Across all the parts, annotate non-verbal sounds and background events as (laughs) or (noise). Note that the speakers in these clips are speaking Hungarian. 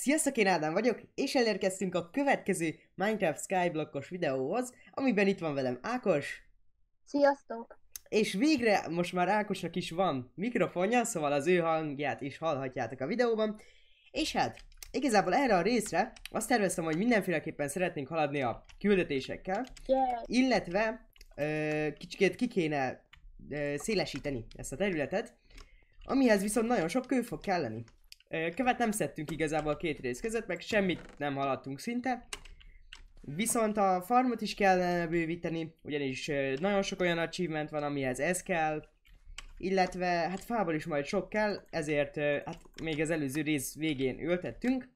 Sziasztok, én Ádám vagyok, és elérkeztünk a következő Minecraft Skyblockos videóhoz, amiben itt van velem Ákos, Sziasztok! és végre most már Ákosnak is van mikrofonja, szóval az ő hangját is hallhatjátok a videóban. És hát, igazából erre a részre azt terveztem, hogy mindenféleképpen szeretnénk haladni a küldetésekkel, Yeah. illetve ö, kicsikét ki kéne ö, szélesíteni ezt a területet, amihez viszont nagyon sok kő fog kelleni. Követ nem szedtünk igazából két rész között, meg semmit nem haladtunk szinte. Viszont a farmot is kellene bővíteni, ugyanis nagyon sok olyan achievement van, amihez ez kell, illetve hát fából is majd sok kell, ezért hát még az előző rész végén ültettünk.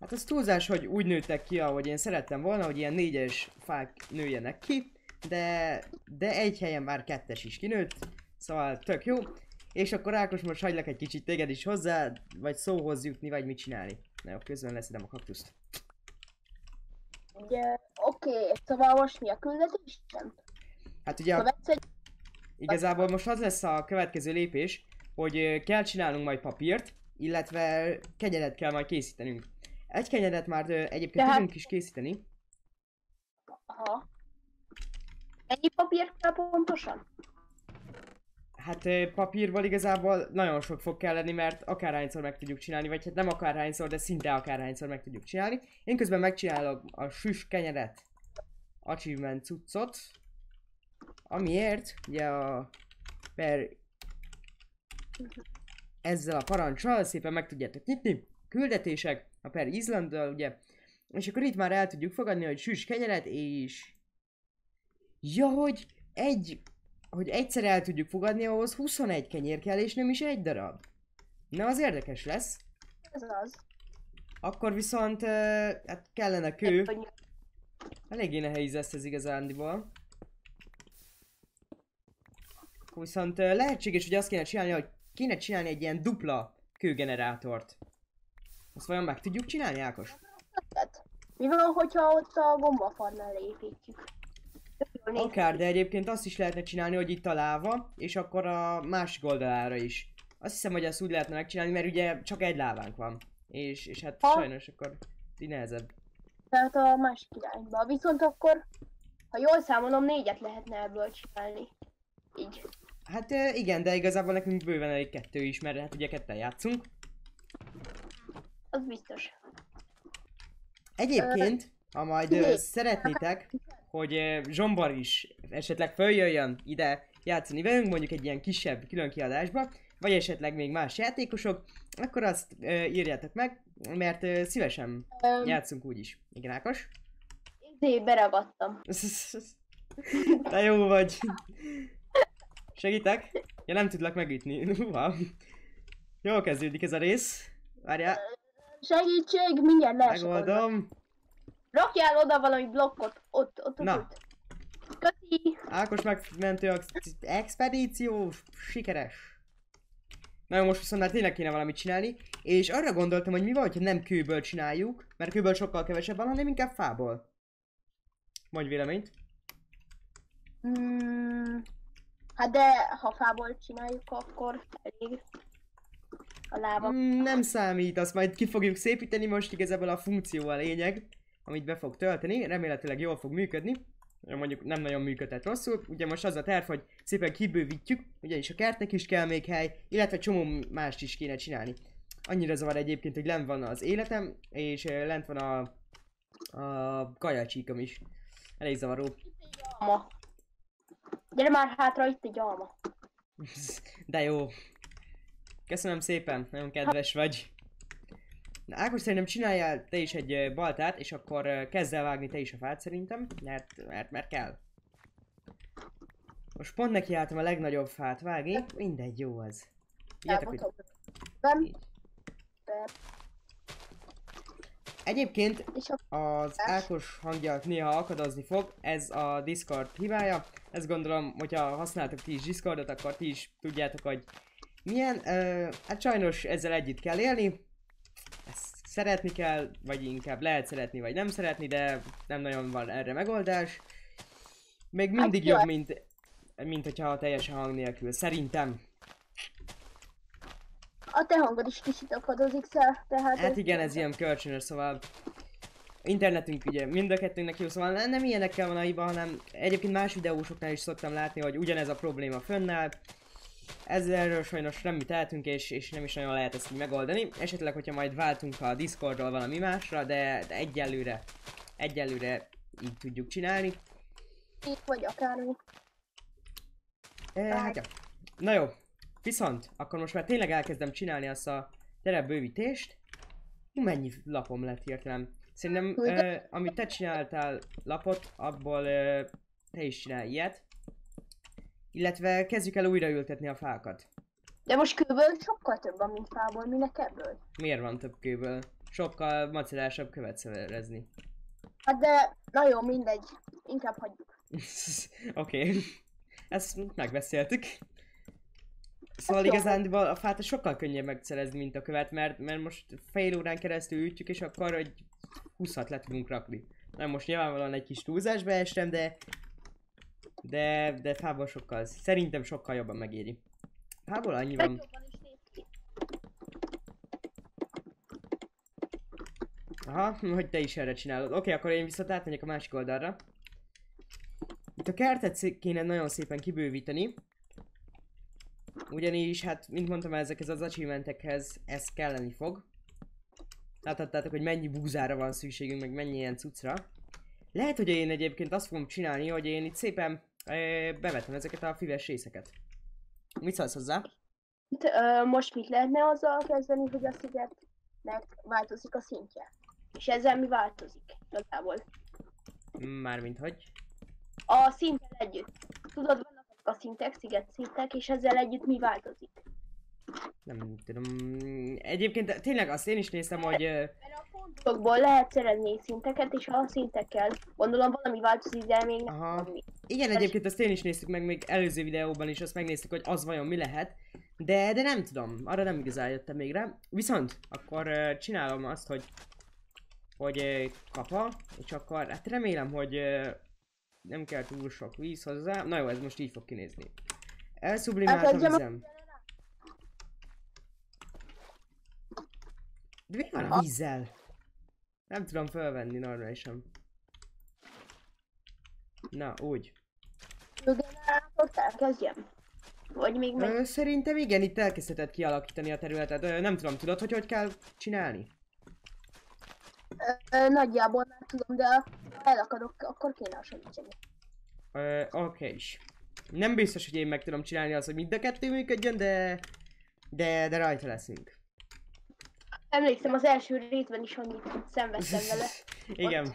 Hát az túlzás, hogy úgy nőttek ki, ahogy én szerettem volna, hogy ilyen négyes fák nőjenek ki, de, de egy helyen már kettes is kinőtt, szóval tök jó. És akkor Ákos, most hagylak egy kicsit téged is hozzá, vagy szóhoz jutni, vagy mit csinálni. Na jó, közben leszedem a kaktuszt. Ugye, Oké, szóval most mi a küldetésem? Hát ugye a, egy... igazából most az lesz a következő lépés, hogy kell csinálnunk majd papírt, illetve kenyeret kell majd készítenünk. Egy kenyeret már egyébként Tehát- tudunk is készíteni. Aha. Ennyi papír kell pontosan? Hát papírból igazából nagyon sok fog kelleni, mert akárhányszor meg tudjuk csinálni, vagy hát nem akárhányszor, de szinte akárhányszor meg tudjuk csinálni. Én közben megcsinálok a süs kenyeret, achievement cuccot, amiért ugye a per ezzel a parancsal szépen meg tudjátok nyitni, küldetések, a per Islanddal ugye, és akkor itt már el tudjuk fogadni, hogy süs kenyeret, és... Ja, hogy egy hogy egyszer el tudjuk fogadni, ahhoz 21 kenyér kell, és nem is egy darab. Na, az érdekes lesz. Ez az. Akkor viszont, uh, hát kellene kő. Eléggé nehéz lesz ez igazándiból. Akkor viszont uh, lehetséges, hogy azt kéne csinálni, hogy kéne csinálni egy ilyen dupla kőgenerátort. Azt vajon meg tudjuk csinálni, Ákos? ötlet. Mi van, hogyha ott a gombafarmál építjük? Néz Akár, de egyébként azt is lehetne csinálni, hogy itt a láva, és akkor a másik oldalára is. Azt hiszem, hogy ezt úgy lehetne megcsinálni, mert ugye csak egy lávánk van. És, és hát Ha. sajnos akkor így nehezebb. Tehát a másik irányba. Viszont akkor, ha jól számolom, négyet lehetne ebből csinálni. Így. Hát igen, de igazából nekünk bőven elég kettő is, mert hát ugye ketten játszunk. Az biztos. Egyébként, ha majd ö, szeretnétek, hogy ö, Zsombar is esetleg följöjjön ide játszani velünk, mondjuk egy ilyen kisebb külön kiadásba, vagy esetleg még más játékosok, akkor azt ö, írjátok meg, mert ö, szívesen Öm, játszunk úgyis. Igen, Ákos? izé, beragadtam. Te jó vagy. Segítek? Ja, nem tudlak megütni. Uha. Jól kezdődik ez a rész. Várjál, Segítség, mindjárt leesek. megoldom. Rakjál oda valami blokkot. Ott, ott, ott. Na. ott. Köszi. Ákos megmentő ex- expedíció sikeres. Na jó, most viszont már tényleg kéne valamit csinálni, és arra gondoltam, hogy mi van, ha nem kőből csináljuk, mert kőből sokkal kevesebb van, hanem inkább fából. Mondj véleményt. Mm, hát de ha fából csináljuk, akkor elég a lába. Mm, nem számít, azt majd ki fogjuk szépíteni, most igazából a funkció a lényeg, amit be fog tölteni, remélhetőleg jól fog működni. Mondjuk nem nagyon működhet rosszul, ugye most az a terv, hogy szépen kibővítjük, ugyanis a kertnek is kell még hely, illetve csomó mást is kéne csinálni. Annyira zavar egyébként, hogy lent van az életem, és ö, lent van a, a kajacsíkom is. Elég zavaró. Alma. Gyere már hátra, itt egy alma. (laughs) De jó. Köszönöm szépen, nagyon kedves vagy. Na Ákos szerintem csináljál te is egy baltát, és akkor kezd el vágni te is a fát szerintem, mert, mert, mert kell. Most pont nekiálltam a legnagyobb fát vágni, mindegy, jó az. Figyeljetek, hogy. Nem, Egyébként az Ákos hangja néha akadozni fog, ez a Discord hibája. Ezt gondolom, hogyha használtok ti is Discordot, akkor ti is tudjátok, hogy milyen. Ö, hát sajnos ezzel együtt kell élni. Szeretni kell, vagy inkább lehet szeretni, vagy nem szeretni, de nem nagyon van erre megoldás. Még mindig jó. jobb, mint, mint hogyha teljesen hang nélkül. Szerintem. A te hangod is kicsit akadozik szel, tehát... Hát igen, ez ilyen kölcsönös, szóval internetünk ugye mind a kettőnknek jó, szóval ne- nem ilyenekkel van a hiba, hanem egyébként más videósoknál is szoktam látni, hogy ugyanez a probléma fönnáll. Ezzel sajnos nem mi tehetünk, és, és nem is nagyon lehet ezt így megoldani. Esetleg, hogyha majd váltunk a Discordról valami másra, de, de egyelőre, egyelőre így tudjuk csinálni. Itt vagy akármi. E, hát ja. Na jó, viszont akkor most már tényleg elkezdem csinálni azt a terepbővítést. Mennyi lapom lett hirtelen. Szerintem, uh, amit te csináltál lapot, abból uh, te is csinálj ilyet. Illetve kezdjük el újraültetni a fákat. De most kőből sokkal több van, mint fából, minek ebből. Miért van több kőből? Sokkal macerásabb követ szerezni. Hát de, na jó, mindegy. Inkább hagyjuk. (laughs) Oké. Okay. Ezt megbeszéltük. Szóval jó. igazán a fát sokkal könnyebb megszerezni, mint a követ, mert, mert most fél órán keresztül ütjük, és akkor egy 20 le tudunk rakni. Nem most nyilvánvalóan egy kis túlzásba estem, de de, de fából sokkal, szerintem sokkal jobban megéri. Fából annyi van. Aha, hogy te is erre csinálod. Oké, akkor én viszont átmegyek a másik oldalra. Itt a kertet kéne nagyon szépen kibővíteni. Ugyanis, hát, mint mondtam, ezekhez az achievementekhez ez kelleni fog. Láthattátok, hogy mennyi búzára van szükségünk, meg mennyi ilyen cuccra. Lehet, hogy én egyébként azt fogom csinálni, hogy én itt szépen bevetem ezeket a füves részeket. Mit szólsz hozzá? Itt, ö, most mit lehetne azzal kezdeni, hogy a szigetnek változik a szintje? És ezzel mi változik igazából? Mármint hogy? A szinttel együtt. Tudod, vannak a szintek, sziget szintek, és ezzel együtt mi változik? Nem tudom. Egyébként tényleg azt én is néztem, hogy... Mert a pontokból lehet szerezni szinteket, és a szintekkel gondolom valami változik, de még nem Aha. tudom mi. Igen, egyébként azt én is néztük meg még előző videóban is, azt megnéztük, hogy az vajon mi lehet. De, de nem tudom, arra nem igazán jöttem még rá. Viszont, akkor uh, csinálom azt, hogy hogy uh, kapa, és akkor hát remélem, hogy uh, nem kell túl sok víz hozzá. Na jó, ez most így fog kinézni. Elszublimált a Elkezdjem a- vizem. De mi van a vízzel? Nem tudom felvenni normálisan. Na, úgy. Generátort elkezdjem? Vagy még meg... Ö, szerintem igen, itt elkezdheted kialakítani a területet. Ö, nem tudom, tudod, hogy hogy kell csinálni? Ö, nagyjából már tudom, de ha elakadok, akkor kéne a segítség. Oké is. Nem biztos, hogy én meg tudom csinálni azt, hogy mind a kettő működjön, de... De, de rajta leszünk. Emlékszem az első részben is, hogy szenvedtem vele. (laughs) igen.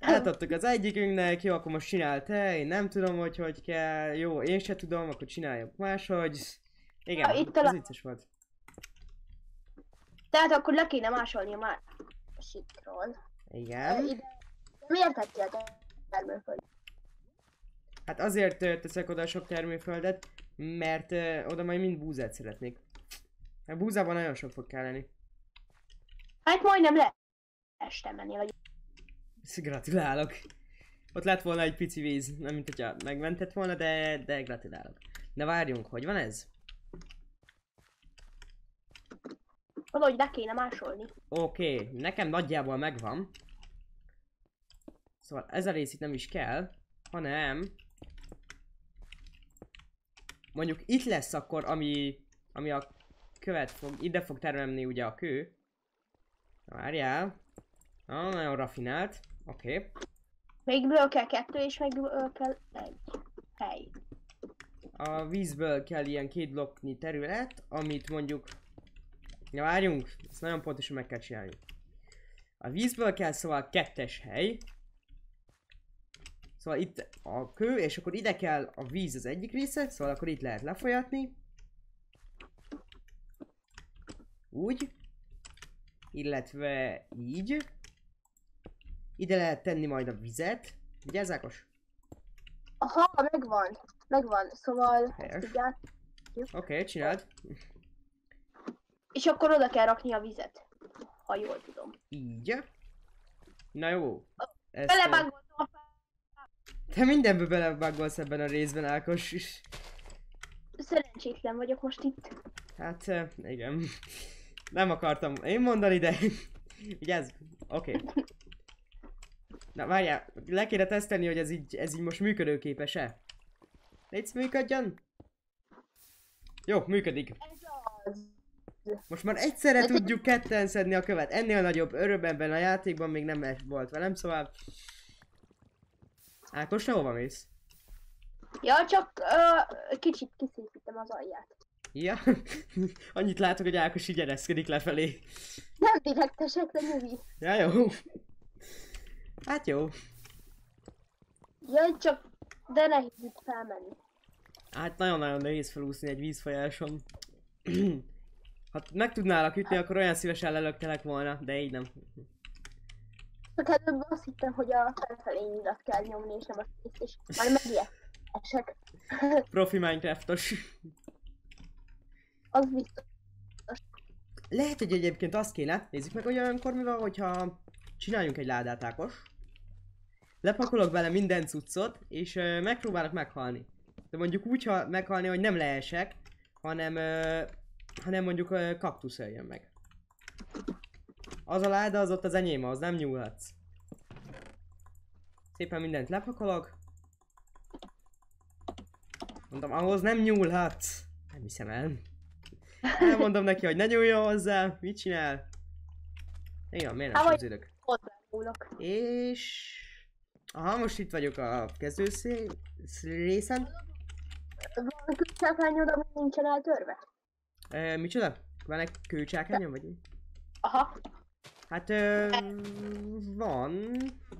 Átadtuk az egyikünknek, jó, akkor most csinál te, én nem tudom, hogy hogy kell, jó, én se tudom, akkor csináljuk máshogy. Igen, Ha, itt ez vicces volt. Tehát akkor le kéne másolni a másikról. Igen. Ide... Miért tettél te termőföld? Hát azért teszek oda sok termőföldet, mert oda majd mind búzát szeretnék. A búzában nagyon sok fog kelleni. Hát majdnem le este menni, vagy Gratulálok. Ott lett volna egy pici víz, nem mint hogyha megmentett volna, de, de gratulálok. Na várjunk, hogy van ez? valahogy le kéne másolni. Oké, okay, nekem nagyjából megvan. Szóval ez a rész itt nem is kell, hanem... Mondjuk itt lesz akkor, ami, ami a követ fog, ide fog termelni ugye a kő. Várjál. Na, nagyon rafinált. Oké. Okay. Mégiből kell kettő, és mégiből kell egy hely. A vízből kell ilyen két blokknyi terület, amit mondjuk... Ja, várjunk, ezt nagyon pontosan meg kell csinálni. A vízből kell szóval kettes hely. Szóval itt a kő, és akkor ide kell a víz az egyik része, szóval akkor itt lehet lefolyatni. Úgy. Illetve így. Ide lehet tenni majd a vizet. Vigyázz Ákos? Aha, megvan. Megvan. Szóval. Oké, okay, csináld. És akkor oda kell rakni a vizet. Ha jól tudom. Így. Na jó. Ezt, Belebágoltam a te mindenbe belebaggolsz ebben a részben, Ákos. Szerencsétlen vagyok most itt. Hát, igen. Nem akartam én mondani, de... Vigyázz! Oké. Okay. Na várjál, le kéne tesztelni, hogy ez így, ez így most működőképes-e? Légy működjön? Jó, működik. Most már egyszerre tudjuk ketten szedni a követ. Ennél nagyobb örömben a játékban még nem volt velem, szóval... Ákos, te hova mész? Ja, csak uh, kicsit kiszépítem az alját. Ja, (laughs) annyit látok, hogy Ákos így ereszkedik lefelé. Nem direktesek, de nyugi. Ja, jó. Hát jó. Jaj, csak de nehéz itt felmenni. Hát nagyon-nagyon nehéz felúszni egy vízfolyáson. ha (clears throat) meg tudnálak ütni, akkor olyan szívesen lelöktelek volna, de így nem. Csak előbb azt hittem, hogy a felfelé nyilat kell nyomni, és nem a szét, és majd megijedtek. (laughs) Profi Minecraftos. Az biztos. Lehet, hogy egyébként azt kéne, nézzük meg, hogy olyankor mi van, hogyha csináljunk egy ládát, Ákos. Lepakolok bele minden cuccot, és ö, megpróbálok meghalni. De mondjuk úgy ha meghalni, hogy nem leesek, hanem, ö, hanem mondjuk ö, kaktusz öljön meg. Az a láda az ott az enyém, az nem nyúlhatsz. Szépen mindent lepakolok. Mondom, ahhoz nem nyúlhatsz. Nem hiszem el. Elmondom neki, hogy ne nyúljon hozzá. Mit csinál? Igen, miért nem? Hozzámúlok. És... Aha, most itt vagyok a kezdőszé... részen. Van külcsákányod, ami nincsen eltörve? E, micsoda? Van egy kőcsákányom, vagy? Aha. Hát ö, van.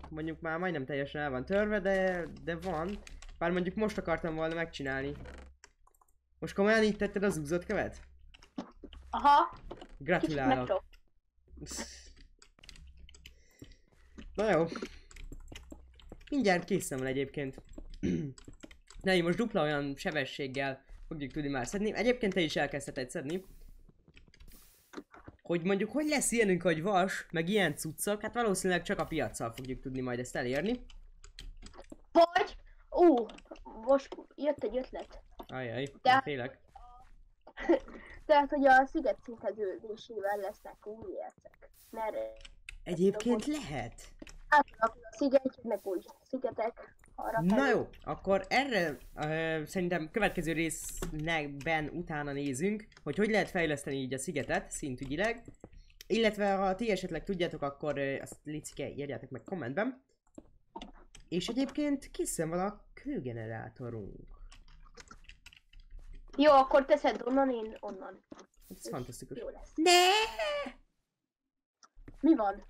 Mondjuk már majdnem teljesen el van törve, de, de van. Bár mondjuk most akartam volna megcsinálni. Most komolyan így tetted az úzott követ? Aha. Gratulálok. Na jó. Mindjárt készen van egyébként. (clears throat) Na így most dupla olyan sebességgel fogjuk tudni már szedni. Egyébként te is elkezdheted szedni. Hogy mondjuk hogy lesz ilyenünk, hogy vas, meg ilyen cuccok, hát valószínűleg csak a piaccal fogjuk tudni majd ezt elérni. Vagy, ú, most jött egy ötlet. Ajaj, De- félek. (laughs) Tehát, hogy a sziget szinteződésével lesznek új ércek. Mert Egyébként lehet. Átalakul a sziget, meg új szigetek. Arra Na felé. jó, akkor erre ö, szerintem következő részben utána nézünk, hogy hogy lehet fejleszteni így a szigetet szintügyileg. Illetve ha ti esetleg tudjátok, akkor ö, azt licike írjátok meg kommentben. És egyébként készen van a kőgenerátorunk. Jó, akkor teszed onnan, én onnan. Ez fantasztikus. Jó lesz. Ne! Mi van?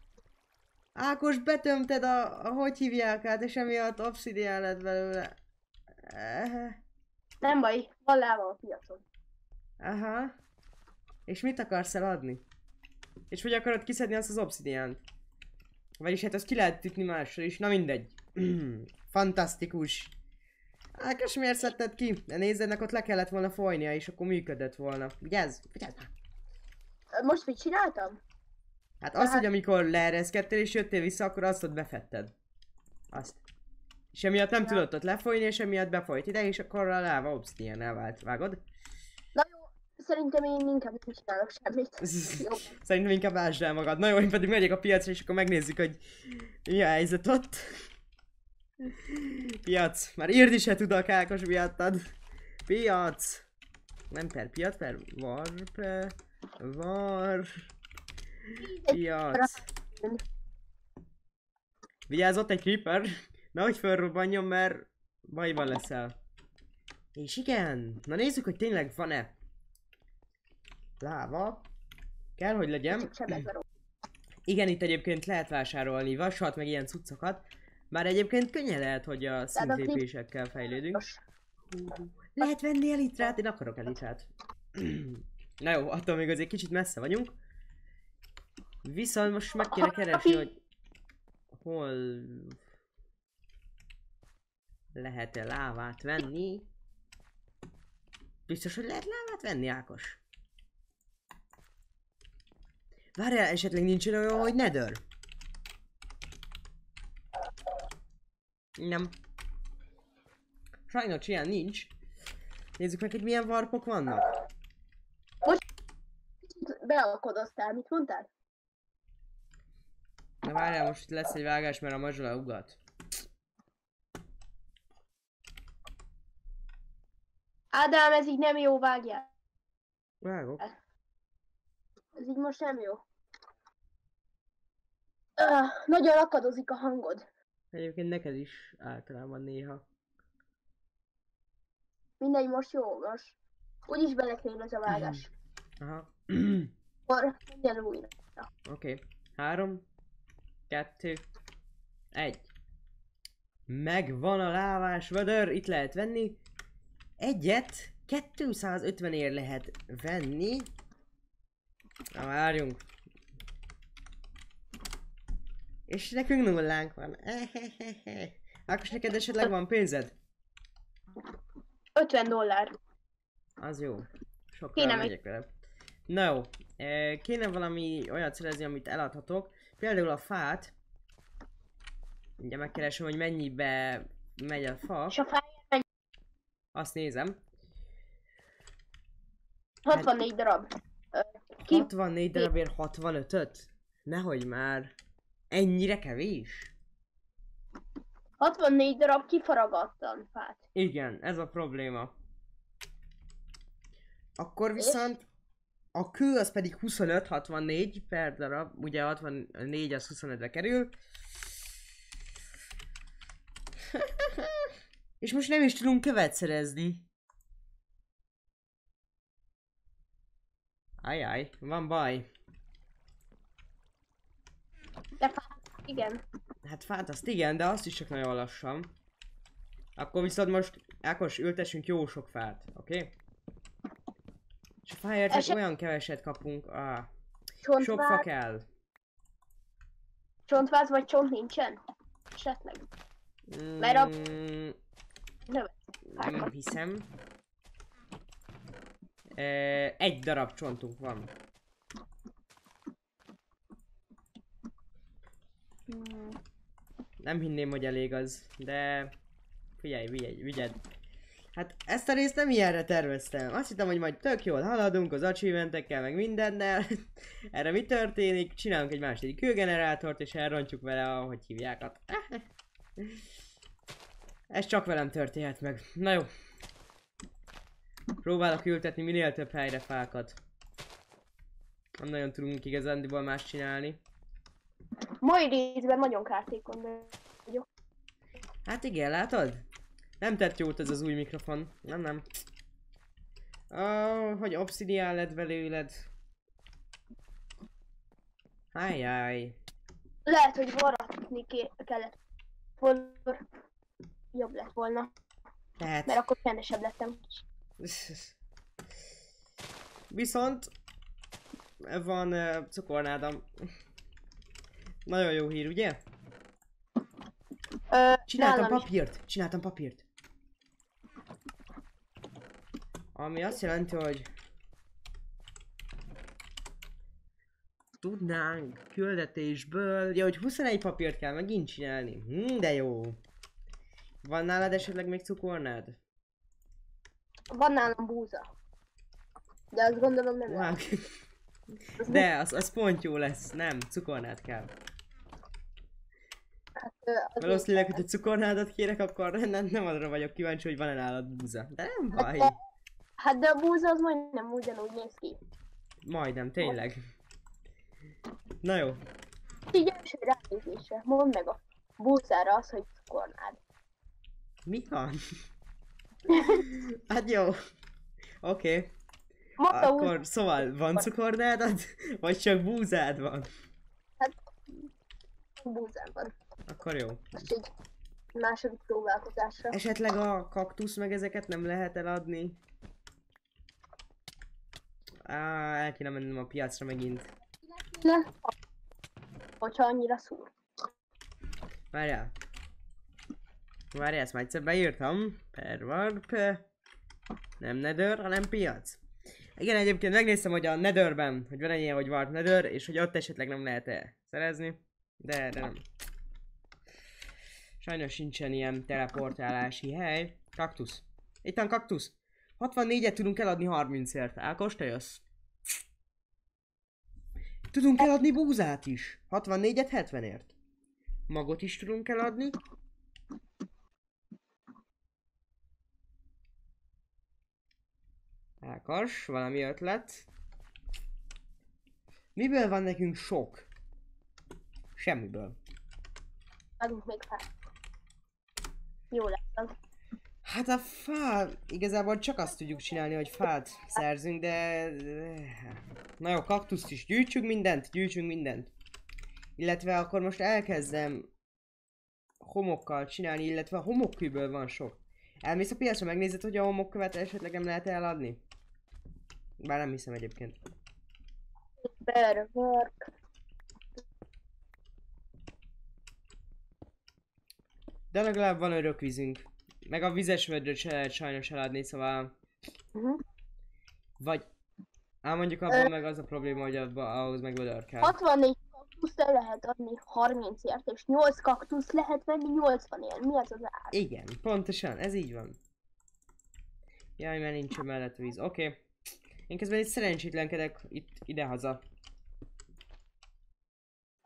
Ákos, betömted a, a hogy hívják át, és emiatt obszidián lett belőle. Nem baj, van láva a piacon. Aha. És mit akarsz eladni? És hogy akarod kiszedni azt az obszidiánt? Vagyis hát azt ki lehet ütni másra is, na mindegy. (clears throat) Fantasztikus. Ákos miért szedted ki? De nézd, ennek ott le kellett volna folynia, és akkor működött volna. Vigyázz, vigyázz már. Most mit csináltam? Hát az, Tehát- hogy amikor leereszkedtél és jöttél vissza, akkor azt ott befetted. Azt. És emiatt nem Ja. tudott ott lefolyni, és emiatt befolyt ide, és akkor a láva obszidián elvált. Vágod? Na jó, szerintem én inkább nem csinálok semmit. (laughs) Jó. Szerintem inkább ásd el magad. Na jó, én pedig megyek a piacra, és akkor megnézzük, hogy mi a helyzet ott. Piac. Már írni se tudok Ákos miattad. Piac. Nem per piac, per var, per var. Piac. Vigyázz, ott egy creeper. (laughs) Nehogy felrobbanjon, mert bajban leszel. És igen, na nézzük, hogy tényleg van-e. Láva. Kell, hogy legyen. Igen, itt egyébként lehet vásárolni vasat, meg ilyen cuccokat. Bár egyébként könnyen lehet, hogy a szintlépésekkel fejlődünk. Lehet venni elitrát? Én akarok elitrát. (clears throat) Na jó, attól még azért kicsit messze vagyunk. Viszont most meg kéne keresni, hogy hol lehet-e lávát venni. Biztos, hogy lehet lávát venni, Ákos? Várjál, esetleg nincs olyan, hogy nether? Nem. Sajnos ilyen nincs. Nézzük meg, hogy milyen varpok vannak. Most bealkodoztál, mit mondtál? Na várjál, most itt lesz egy vágás, mert a mazsola ugat. Ádám, ez így nem jó, vágjál. Vágok. Ez így most nem jó. Uh, nagyon akadozik a hangod. Egyébként neked is általában néha. Mindegy, most jó, most. Úgyis belefér ez a vágás. Aha. Akkor legyen újra. Oké. Okay. Három, kettő, egy. Megvan a lávás vödör, itt lehet venni. Egyet 250 ér lehet venni. Na várjunk. És nekünk nullánk van. (laughs) Ákos, neked esetleg van pénzed? 50 dollár. Az jó. Sokkal megyek vele. Na jó. Kéne valami olyat szerezni, amit eladhatok. Például a fát. Ugye megkeresem, hogy mennyibe megy a fa. És a fáj Azt nézem. 64 darab. Ki? 64 darabért 65-öt? Nehogy már. Ennyire kevés? 64 darab kifaragattan fát. Igen, ez a probléma. Akkor viszont a kő az pedig 25-64 per darab, ugye 64 az 25-re kerül. (laughs) És most nem is tudunk követ szerezni. Ajaj, van baj. De fát, igen. Hát fát azt igen, de azt is csak nagyon lassan. Akkor viszont most Ákos ültessünk jó sok fát, oké? Okay? És csak Eset- olyan keveset kapunk. Ah, Csontváz, sok fa kell. csontváz vagy csont nincsen? Esetleg. Mert a- Mm, Nem. nem hiszem. E, egy darab csontunk van. Hmm. Nem hinném, hogy elég az, de figyelj, vigyelj, vigyed. Hát ezt a részt nem ilyenre terveztem. Azt hittem, hogy majd tök jól haladunk az achievementekkel, meg mindennel. (laughs) Erre mi történik? Csinálunk egy második kőgenerátort, és elrontjuk vele, ahogy hívják. a- (laughs) Ez csak velem történhet meg. Na jó. Próbálok ültetni minél több helyre fákat. Nem nagyon tudunk igazándiból más csinálni. Mai részben nagyon kártékony vagyok. Hát igen, látod? Nem tett jót ez az új mikrofon. Nem, nem. Oh, hogy obszidián lett belőled. Hájjáj. Lehet, hogy varratni kellett volna. Jobb lett volna, Lehet. mert akkor csendesebb lettem. Viszont van uh, cukornádam. Nagyon jó hír, ugye? Ö, Csináltam nálam is. papírt, csináltam papírt. Ami azt jelenti, hogy tudnánk küldetésből, ja, hogy 21 papírt kell megint csinálni. Hm, de jó. Van nálad esetleg még cukornád? Van nálam búza. De azt gondolom nem Wow. (laughs) De, az, az pont jó lesz. Nem, cukornád kell. Hát, Valószínűleg, hogyha cukornádat kérek, akkor nem, nem arra vagyok kíváncsi, hogy van-e nálad búza. De nem baj. de- Hát de a búza az majdnem ugyanúgy néz ki. Majdnem, tényleg. Na jó. Így első ránézésre. Mondd meg a búzára az, hogy cukornád. Mi van? hát jó. Oké. Okay. Mondta úgy, Akkor szóval van cukornádad? Vagy csak búzád van? búzám van. Akkor jó. Most így második próbálkozásra. Esetleg a kaktusz meg ezeket nem lehet eladni? Á, el kéne mennem a piacra megint. Le, hogyha annyira szúr. Várjál. Várjál, ezt már egyszer beírtam. Per warp. Nem nether, hanem piac. Igen, egyébként megnéztem, hogy a netherben, hogy van ilyen, hogy warp nether, és hogy ott esetleg nem lehet-e szerezni. De, de nem. Sajnos sincsen ilyen teleportálási hely. Kaktusz. Itt van kaktusz. 64-et tudunk eladni 30-ért. Ákos, te jössz? Tudunk eladni búzát is. 64-et 70-ért. Magot is tudunk eladni. Ákas, valami ötlet. Miből van nekünk sok? Semmiből. Adunk még fel. Jó az. Hát a fa, igazából csak azt tudjuk csinálni, hogy fát szerzünk, de... Na jó, kaktuszt is gyűjtsünk mindent, gyűjtsünk mindent. Illetve akkor most elkezdem homokkal csinálni, illetve a homokkőből van sok. Elmész a piacra, megnézed, hogy a homokkövet esetleg nem lehet eladni? Bár nem hiszem egyébként. Better work. De legalább van örökvízünk. Meg a vizes vödröt se lehet sajnos eladni, szóval... Uh-huh. Vagy... Ám mondjuk abban meg az a probléma, hogy abba, ahhoz meg vödör kell. 64 kaktuszt el lehet adni 30ért, és 8 kaktuszt lehet venni 80 ért. Mi az az ár? Igen, pontosan, ez így van. Jaj, mert nincs mellett víz. Oké. Okay. Én közben itt szerencsétlenkedek itt idehaza.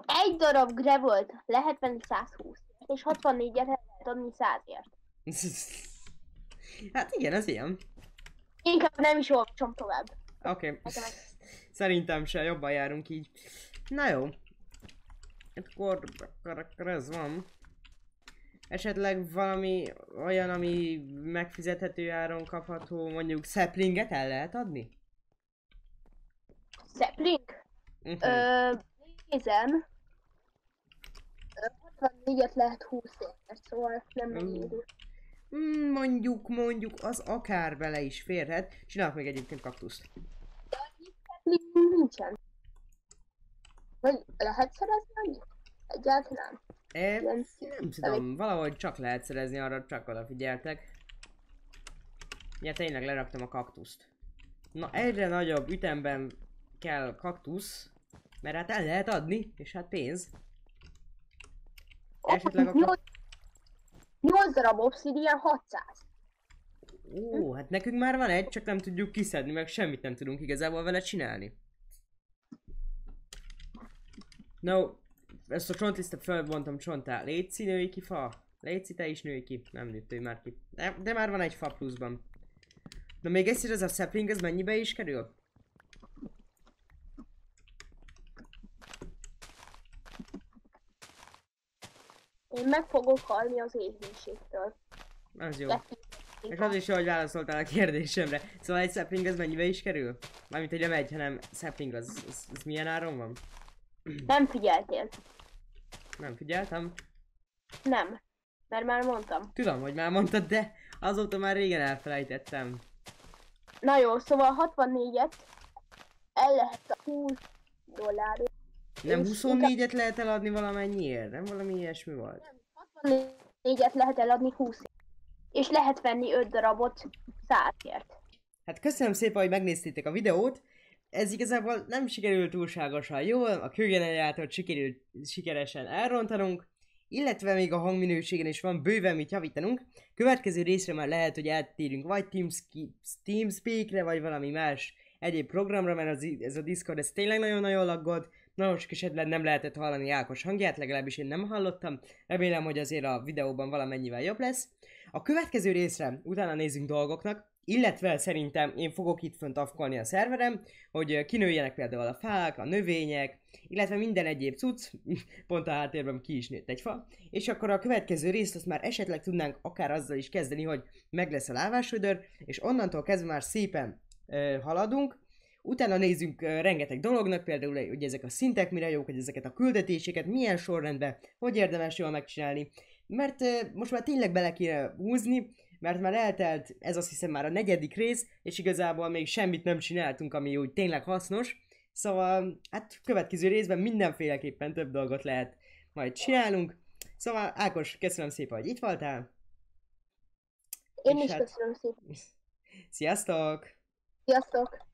Egy darab gravelt lehet venni 120 és 64 ért lehet adni 100 ért. (laughs) hát igen, ez ilyen. Inkább nem is olvasom tovább. Oké. Okay. Szerintem se, jobban járunk így. Na jó. Akkor, akkor, ez van. Esetleg valami olyan, ami megfizethető áron kapható, mondjuk saplinget el lehet adni? Sapling? Uh-huh. Ö, nézem. Ö, 64-et lehet 20 ért, szóval nem idő. Mm, mondjuk, mondjuk, az akár bele is férhet. Csinálok még egyébként kaktuszt. Nincsen. Vagy lehet szerezni annyit? Egyáltalán. Ilyen nem tudom, valahogy csak lehet szerezni, arra csak odafigyeltek. Ja, tényleg leraktam a kaktuszt. Na, egyre nagyobb ütemben kell kaktusz, mert hát el lehet adni, és hát pénz. Esetleg akkor- 8, 8 darab obsidian 600. Ó, hát nekünk már van egy, csak nem tudjuk kiszedni, meg semmit nem tudunk igazából vele csinálni. No, ezt a csontlisztet felbontom csontá. Léci női ki fa. Léci te is női ki. Nem nőttél már ki. De, de már van egy fa pluszban. Na még egyszer ez a sapling, ez mennyibe is kerül? Én meg fogok halni az éhénységtől. Az jó. És az is jó, hogy válaszoltál a kérdésemre. Szóval egy sapling ez mennyibe is kerül? Mármint, hogy nem egy, hanem sapling az, az, az milyen áron van? (clears throat) Nem figyeltél. Nem figyeltem. Nem. Mert már mondtam. Tudom, hogy már mondtad, de azóta már régen elfelejtettem. Na jó, szóval 64-et el lehet a 20 dollárért. Nem És 24-et lehet eladni valamennyiért? Nem valami ilyesmi volt? 64-et lehet eladni 20 És lehet venni 5 darabot 100ért. Hát köszönöm szépen, hogy megnéztétek a videót. Ez igazából nem sikerült túlságosan jól, a kőgenerátort sikerült sikeresen elrontanunk, illetve még a hangminőségen is van bőven mit javítanunk. Következő részre már lehet, hogy áttérünk vagy TeamSpeak-re, vagy valami más egyéb programra, mert az, ez a Discord ez tényleg nagyon-nagyon laggott. Nagyon sok esetben nem lehetett hallani Ákos hangját, legalábbis én nem hallottam. Remélem, hogy azért a videóban valamennyivel jobb lesz. A következő részre utána nézzünk dolgoknak, illetve szerintem én fogok itt fönt afkolni a szerverem, hogy kinőjenek például a fák, a növények, illetve minden egyéb cucc, (laughs) pont a háttérben ki is nőtt egy fa, és akkor a következő részt azt már esetleg tudnánk akár azzal is kezdeni, hogy meg lesz a lávásvödör, és onnantól kezdve már szépen haladunk, Utána nézzünk rengeteg dolognak, például hogy ezek a szintek mire jók, hogy ezeket a küldetéseket milyen sorrendben, hogy érdemes jól megcsinálni. Mert most már tényleg bele kéne húzni, mert már eltelt, ez azt hiszem már a negyedik rész, és igazából még semmit nem csináltunk, ami úgy tényleg hasznos. Szóval, hát következő részben mindenféleképpen több dolgot lehet majd csinálunk. Szóval Ákos, köszönöm szépen, hogy itt voltál. Én És is hát- köszönöm szépen. (laughs) Sziasztok! Sziasztok!